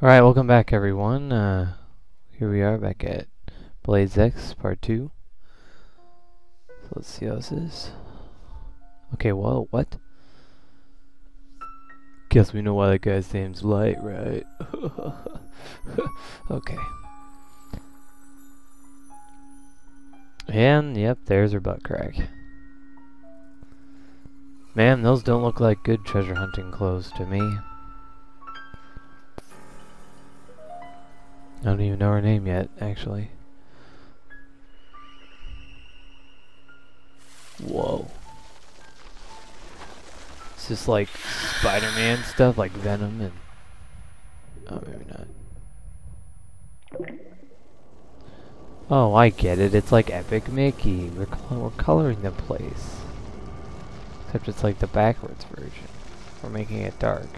Alright, welcome back everyone. Uh, here we are back at Blades X Part 2. So let's see how this is. Okay, well, what? Guess we know why that guy's name's Light, right? okay. And, yep, there's her butt crack. Man, those don't look like good treasure hunting clothes to me. I don't even know her name yet, actually. Whoa. It's just like Spider-Man stuff, like Venom and... Oh, maybe not. Oh, I get it. It's like Epic Mickey. We're, we're coloring the place. Except it's like the backwards version. We're making it dark.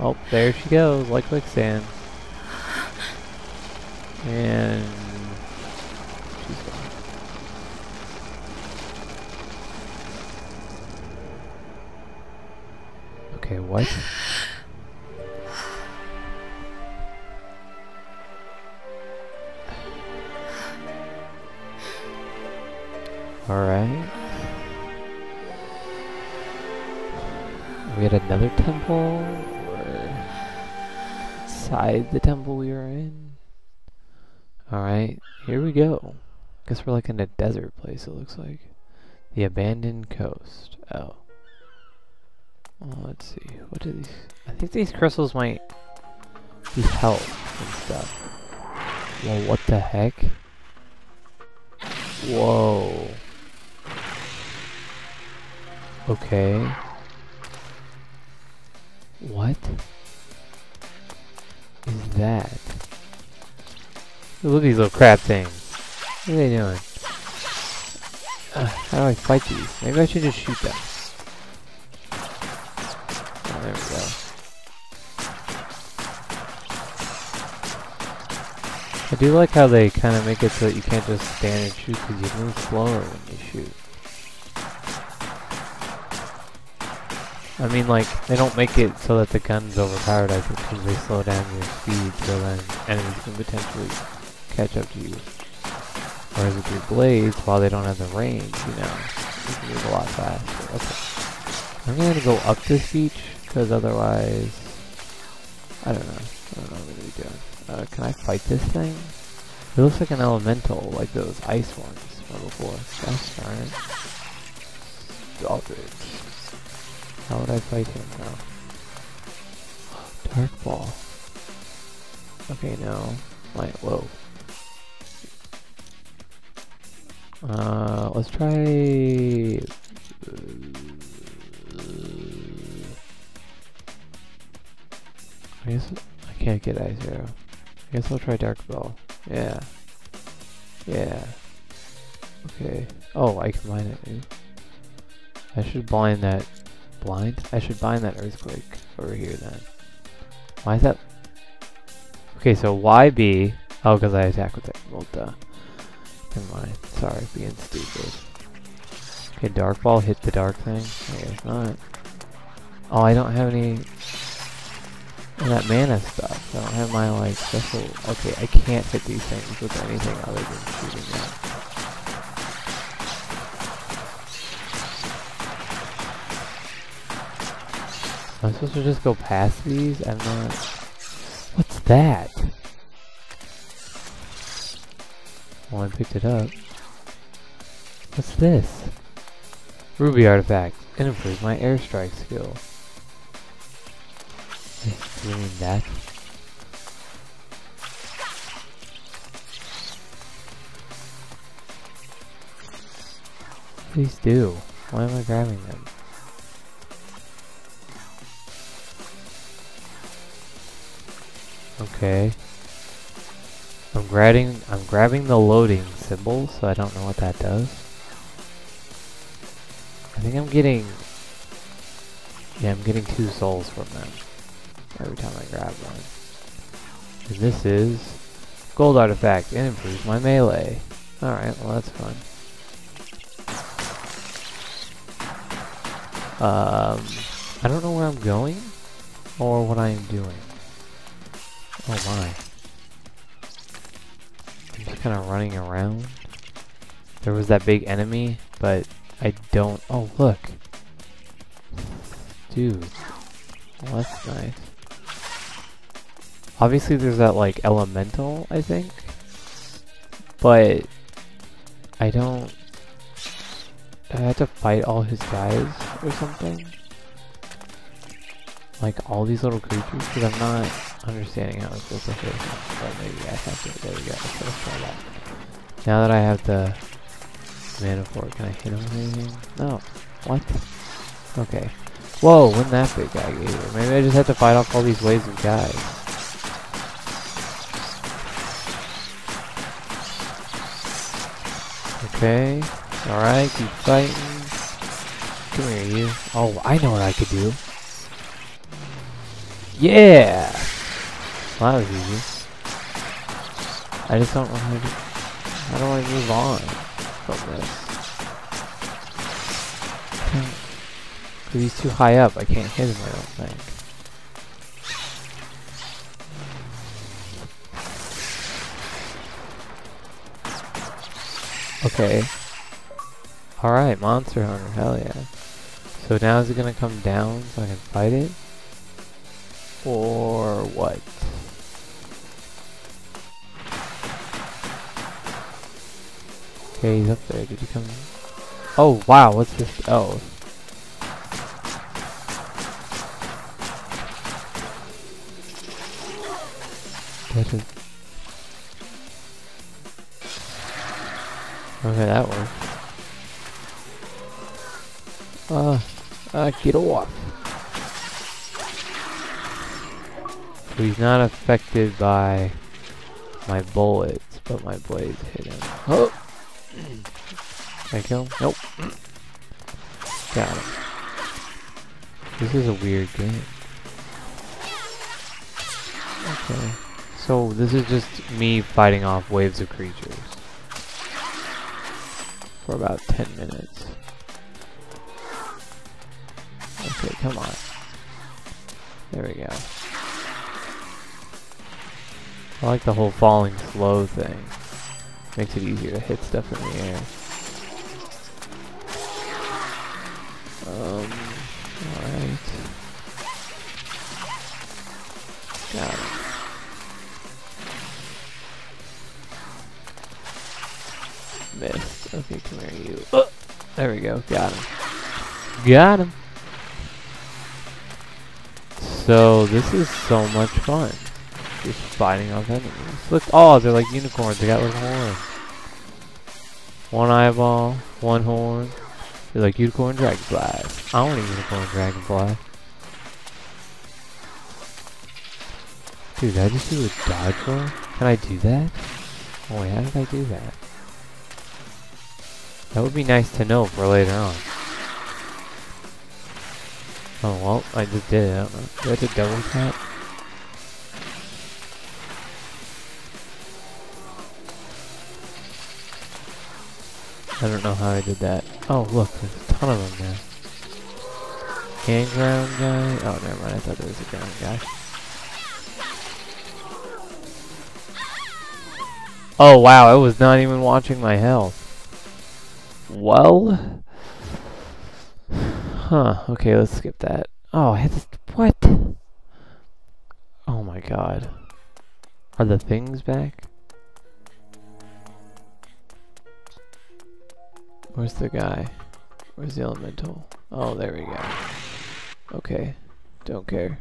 Oh, there she goes, like quicksand. And she's gone. Okay, what? Alright. We had another temple? Inside the temple we were in. Alright, here we go. Guess we're like in a desert place it looks like. The abandoned coast. Oh. Well, let's see. What are these? I think these crystals might be health and stuff. Well, what the heck? Whoa. Okay. What? That? Look at these little crab things. What are they doing? Uh, how do I fight these? Maybe I should just shoot them. Oh, there we go. I do like how they kind of make it so that you can't just stand and shoot because you move slower when you shoot. I mean, like, they don't make it so that the gun's overpowered, I think, because they slow down your speed, so then enemies can potentially catch up to you. Whereas with your blades, while they don't have the range, you know, you can move a lot faster. Okay. I'm gonna go up this beach, because otherwise, I don't know. I don't know what I'm gonna be doing. Uh, can I fight this thing? It looks like an elemental, like those ice ones from before. Gosh darn it. Stop it. How would I fight him now? Dark ball. Okay, no. Wait, whoa. Uh, let's try... I guess I can't get I zero. I guess I'll try Dark Ball. Yeah. Yeah. Okay. Oh, I can mine it. I should blind that Blind? I should bind that earthquake over here then. Why is that? Okay, so YB. Oh, because I attack with that. Well, duh. Never mind. Sorry, being stupid. Okay, Dark Ball hit the dark thing? I guess not. Oh, I don't have any... That mana stuff. I don't have my, like, special... Okay, I can't hit these things with anything other than shooting them. Am I supposed to just go past these? I'm not... What's that? Well, I picked it up. What's this? Ruby artifact. It improves my airstrike skill. Do you mean that? Please do. Why am I grabbing them? Okay. I'm grabbing I'm grabbing the loading symbol, so I don't know what that does. I think I'm getting Yeah, I'm getting two souls from them. Every time I grab one. And this is gold artifact. and improves my melee. Alright, well that's fun. Um, I don't know where I'm going or what I am doing. Oh my. I'm just kind of running around. There was that big enemy, but I don't... Oh, look. Dude. Well, that's nice. Obviously there's that, like, elemental, I think. But... I don't... I have to fight all his guys or something? Like all these little creatures? Because I'm not understanding how I'm supposed to hit. But maybe I have to. There we go. Let's try that. Now that I have the it, can I hit him with anything? No. What? Okay. Whoa, when that big guy it. Maybe I just have to fight off all these waves of guys. Okay. Alright, keep fighting. Come here, you. Oh, I know what I could do. Yeah! That was easy. I just don't how to... How do I move on from this? Because he's too high up, I can't hit him, I don't think. Okay. Alright, Monster Hunter, hell yeah. So now is it gonna come down so I can fight it? Or what? Okay, he's up there. Did he come? Oh, wow, what's this? Oh. That is... Okay, that works. Uh, uh, get off. So he's not affected by my bullets, but my blades hit him. Oh! Can I kill? Nope. Got him. This is a weird game. Okay. So this is just me fighting off waves of creatures. For about 10 minutes. Okay, come on. There we go. I like the whole falling slow thing. Makes it easier to hit stuff in the air. Um, alright. Got it. Missed. Okay, come here, you. Oh, there we go. Got him. Got him. So, this is so much fun. Just fighting off enemies. Look, oh, they're like unicorns. They got little horns. One eyeball, one horn. They're like unicorn dragonflies. I want a unicorn dragonfly. Dude, did I just do a dodge roll? Can I do that? Oh wait, how did I do that? That would be nice to know for later on. Oh well, I just did it. Do I have to double tap? I don't know how I did that. Oh, look, there's a ton of them there. Hand ground guy? Oh, never mind, I thought there was a ground guy. Oh, wow, I was not even watching my health. Well... Huh, okay, let's skip that. Oh, I had this... What? Oh my god. Are the things back? Where's the guy? Where's the elemental? Oh, there we go. Okay. Don't care.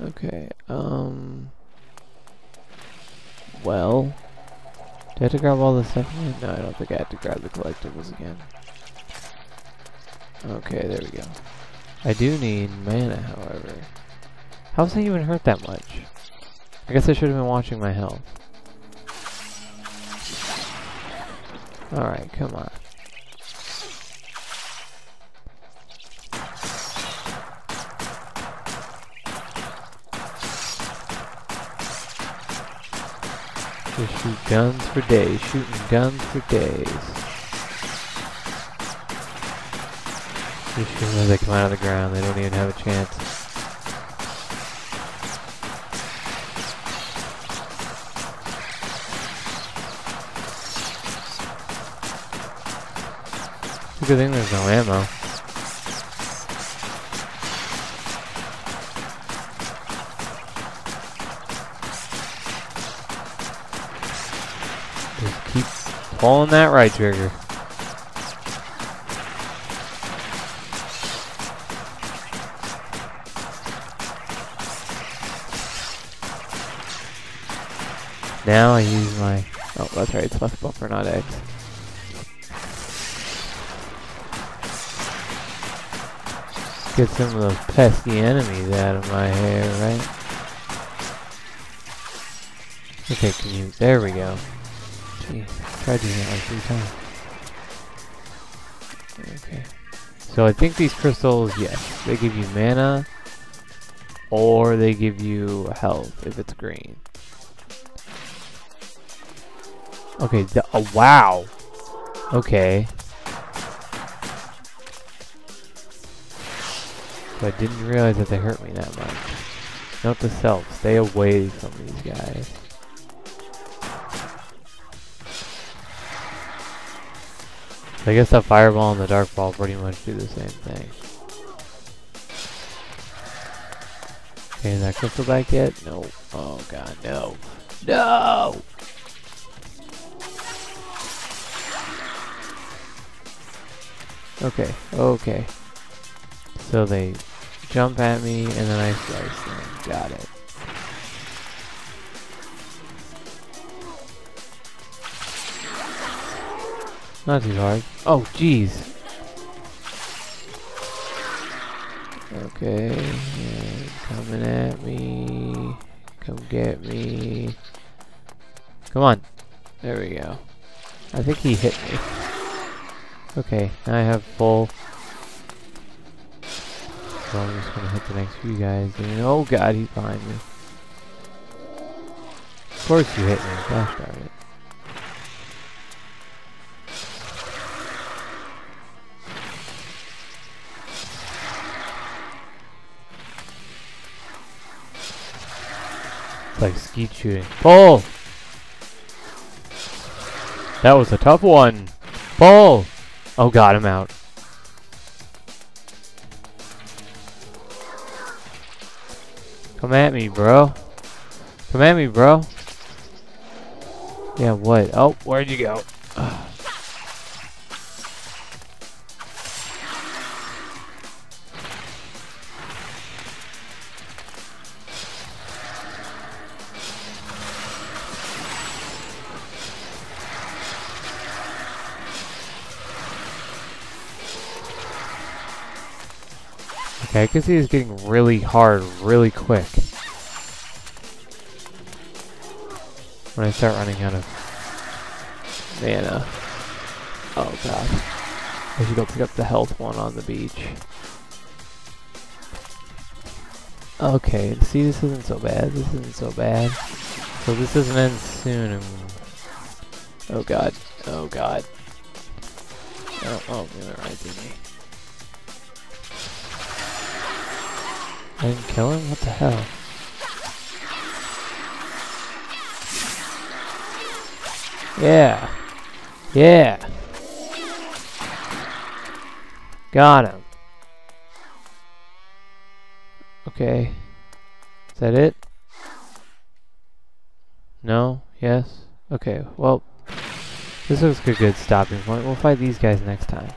Okay, um... Well... Do I have to grab all the stuff again? No, I don't think I had to grab the collectibles again. Okay, there we go. I do need mana, however. How's that even hurt that much? I guess I should have been watching my health. Alright, come on. Just shoot guns for days. Shooting guns for days. Just as they come out of the ground. They don't even have a chance. Good thing there's no ammo. Just keep pulling that right trigger. Now I use my... Oh, that's right, it's left bumper, not X. Get some of those pesky enemies out of my hair, right? Okay, can you... There we go. Jeez, tried doing it like three times. Okay. So I think these crystals, yes, they give you mana, or they give you health if it's green. Okay, the, oh, wow. Okay. I didn't realize that they hurt me that much. Note to self, stay away from these guys. So I guess that fireball and the dark ball pretty much do the same thing. Okay, is that crystal back yet? No. Oh god, no. No! Okay, okay. So they jump at me and then I slice them. Got it. Not too hard. Oh, jeez. Okay, yeah, coming at me. Come get me. Come on. There we go. I think he hit me. Okay, now I have full. So I'm just gonna hit the next few guys. And, oh god, he's behind me. Of course you hit me. Gosh darn it. It's like skeet shooting. Pull! That was a tough one. Pull! Oh god, I'm out. Come at me, bro. Come at me, bro. Yeah, what? Oh, where'd you go? Okay, I can see getting really hard really quick. When I start running out of mana. Oh god. I should go pick up the health one on the beach. Okay, see this isn't so bad. This isn't so bad. So this doesn't end soon. Oh god. Oh god. Oh, oh, right, didn't? I didn't kill him? What the hell? Yeah. Yeah. Got him. Okay. Is that it? No? Yes? Okay, well, this looks like a good stopping point. We'll fight these guys next time.